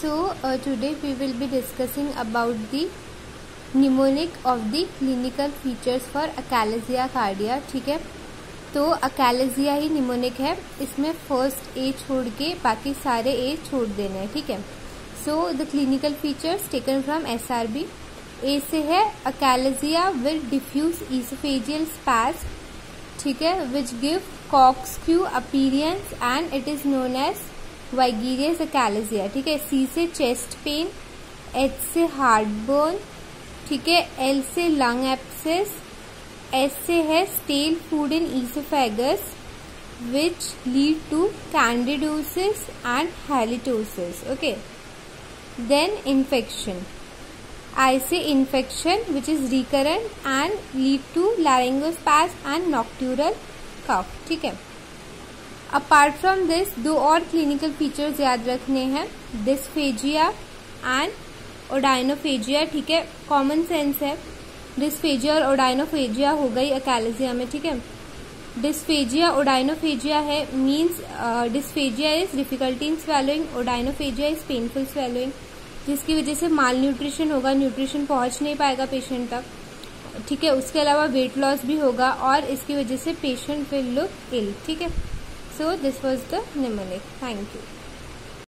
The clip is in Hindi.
So uh, today we will be discussing about the mnemonic of the clinical features for achalasia cardia ठीक है? तो अकैलेजिया ही निमोनिक है। इसमें फ़र्स्ट ए छोड़ के बाकी सारे ए छोड़ देने हैं ठीक है? So the clinical features taken from S R B A से है achalasia will diffuse oesophageal spasm ठीक है? Which give corkscrew appearance and it is known as vigorous achalasia ठीक है? सी से चेस्ट पेन एच से हार्ट बोन ठीक है? एल से लंग एप्सिस एस से है stale food in oesophagus which lead to candidosis and halitosis okay then infection I से infection which is recurrent and lead to laryngospasm and nocturnal cough ठीक है? अपार्ट फ्रॉम दिस दो और क्लिनिकल फीचर्स याद रखने हैं डिस्फेजिया एंड ओडाइनोफेजिया ठीक है कॉमन सेंस है डिस्फेजिया और ओडाइनोफेजिया हो गई अकैलेजिया में ठीक है डिस्फेजिया ओडाइनोफेजिया है means dysphagia is difficulty in swallowing odynophagia is painful swallowing जिसकी वजह से माल न्यूट्रिशन होगा न्यूट्रिशन पहुँच नहीं पाएगा पेशेंट तक। ठीक है, उसके अलावा वेट लॉस भी होगा और इसकी वजह से पेशेंट विल लुक इल ठीक है। So this was the mnemonic. Thank you.